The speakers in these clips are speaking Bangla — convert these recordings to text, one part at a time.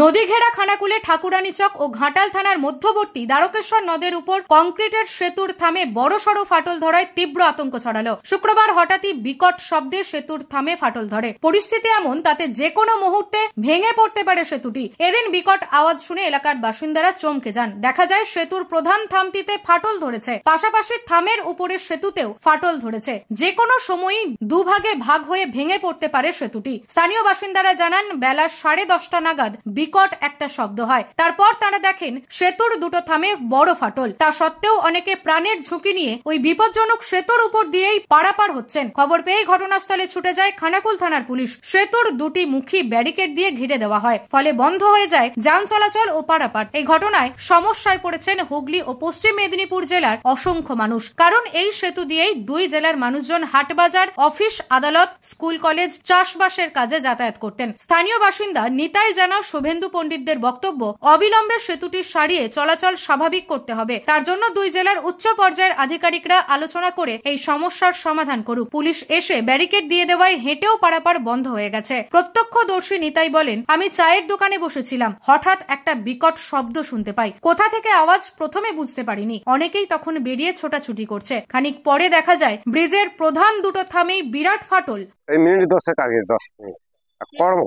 নদী ঘেরা খানাকুলে, ঠাকুরানীচক ও ঘাটাল থানার মধ্যবর্তী দ্বারকেশ্বর নদের উপর কংক্রিটের সেতুর থামে বড়সড় ফাটল ধরায় তীব্র আতঙ্ক ছড়ালো। শুক্রবার হঠাৎই বিকট শব্দে সেতুর থামে ফাটল ধরে। পরিস্থিতি এমন, তাতে যে কোনো মুহূর্তে ভেঙে পড়তে পারে সেতুটি। এদিন বিকট আওয়াজ শুনে এলাকার বাসিন্দারা চমকে যান। দেখা যায়, সেতুর প্রধান থামটিতে ফাটল ধরেছে। পাশাপাশি থামের উপরের সেতুতেও ফাটল ধরেছে। যে কোনো সময়ই দুভাগে ভাগ হয়ে ভেঙে পড়তে পারে সেতুটি। স্থানীয় বাসিন্দারা জানান, বেলা সাড়ে দশটা নাগাদ বিকট একটা শব্দ হয়। তারপর তারা দেখেন, সেতুর দুটো থামে বড় ফাটল। তা সত্ত্বেও অনেকে প্রাণের ঝুঁকি নিয়ে ওই বিপজ্জনক সেতুর উপর দিয়েই পারাপার হচ্ছেন। খবর পেয়ে ঘটনাস্থলে ছুটে যায় খানাকুল থানার পুলিশ। সেতুর দুটি মুখী ব্যারিকেড দিয়ে ঘিরে দেওয়া হয়, ফলে বন্ধ হয়ে যায় যান চলাচল ও পারাপার। এই ঘটনায় সমস্যায় পড়েছেন হুগলি ও পশ্চিম মেদিনীপুর জেলার অসংখ্য মানুষ। কারণ এই সেতু দিয়েই দুই জেলার মানুষজন হাটবাজার, অফিস, আদালত, স্কুল, কলেজ চাষবাসের কাজে যাতায়াত করতেন। স্থানীয় বাসিন্দা নিতাই জানা শুভেন্দু পণ্ডিতদের বক্তব্য, অবিলম্বে সেতুটি সারিয়ে চলাচল স্বাভাবিক করতে হবে। তার জন্য দুই জেলার উচ্চ পর্যায়ের আধিকারিকরা আলোচনা করে এই সমস্যার সমাধান করুক। পুলিশ এসে ব্যারিকেড দিয়ে দেওয়ায় হেঁটেও পারাপার বন্ধ হয়ে গেছে। প্রত্যক্ষদর্শী নিতাই বলেন, আমি চায়ের দোকানে বসেছিলাম। হঠাৎ একটা বিকট শব্দ শুনতে পাই। কোথা থেকে আওয়াজ প্রথমে বুঝতে পারিনি। অনেকেই তখন বেরিয়ে ছোটাছুটি করছে। খানিক পরে দেখা যায়, ব্রিজের প্রধান দুটো থামেই বিরাট ফাটল। এই মিনিট দশেক আগে, দশ মিনিট।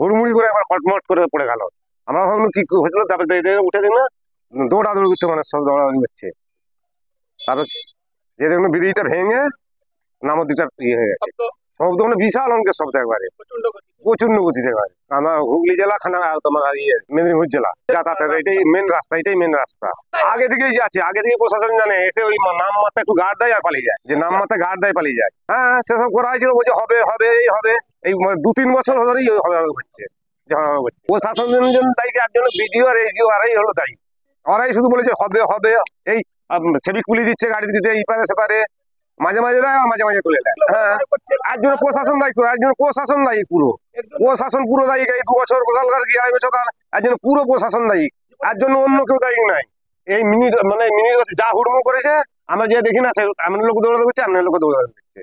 হুড়মুড়ি করে কটমট করে পড়ে গেল। আমরা ভাবলাম কি হয়েছিল? তারপরে দেখে উঠে দেখলাম দৌড়া দৌড়ি করতে মানে সব দৌড়াদৌড়ি করছে। তারপর যে দেখলাম ব্রিজটা ভেঙে নামর দিকটা ইয়ে হয়ে গেছে। শব্দ? মানে বিশাল অঙ্কের শব্দ একবারে। প্রচণ্ড গতিতে একবারে। আমার হুগলি জেলা খানা আর তোমার ইয়ে মেদিনীপুর জেলা। যাতায়াতের এটাই মেন রাস্তা এটাই মেন রাস্তা। আগে থেকেই যাচ্ছে আগে থেকে প্রশাসন জানে এসে ওই নাম মাথা একটু গার্ড দেয় আর পালিয়ে যায়। যে নাম মাথা গার্ড দেয় পালিয়ে যায়। হ্যাঁ সেসব করা হয়েছিল বলছে হবে হবে এই হবে। এই দু তিন বছর ধরেই হবে হচ্ছে। যে হবে হবে হচ্ছে। প্রশাসন জন্য দায়ী একজন বিডিও আর এসডিও আরাই হলো দায়ী। ওরাই শুধু বলেছে, হবে হবে। এই ছবি কুলি দিচ্ছে, গাড়ি দিতে, এই পারে সেপারে মাঝে মাঝে দেয় আর মাঝে মাঝে তুলে দেয়। হ্যাঁ। একজন প্রশাসন দায়িত্ব একজন প্রশাসন দায়ী পুরো। প্রশাসন পুরো দায়ী, এই দু বছর কালকার কি আড়াই বছর, কাল একজন পুরো প্রশাসন দায়ী। এর জন্য অন্য কেউ দায়ী নাই। এই মিনিট মানে মিনিট যা হুড়মু করেছে, আমরা যে দেখি না, সে এমন লোক দৌড়াতে করছে এমন লোক দৌড়াতে করছে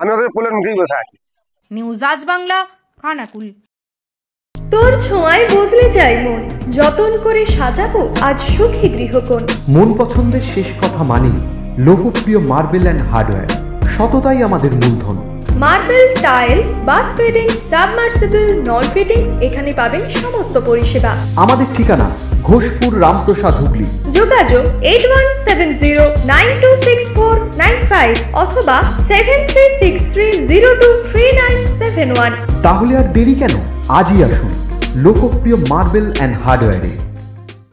আমি ওদের পোলের মুখেই বসে আছি। নিউজ আজ বাংলা, খানাকুল। তোর ছোঁয়ায় বদলে যায় মন। যতন করে সাজাবো আজ সুখী গৃহকোণ। মন পছন্দের শেষ কথা মানি লোকপ্রিয় মার্বেল অ্যান্ড হার্ডওয়্যার। সততাই আমাদের মূলধন। Marble tiles bath fitting submersible নল ফিটিংস এখানে পাবেন সমস্ত পরিষেবা। আমাদের ঠিকানা ঘোষপুর রামপ্রসাদ হুগলি। যোগাযোগ eight one seven zero nine two six four nine five অথবা seven three six three zero two three nine seven one তাহলে আর দেরি কেন? আজই আসুন। লোকপ্রিয় মার্বেল অ্যান্ড হার্ডওয়্যারে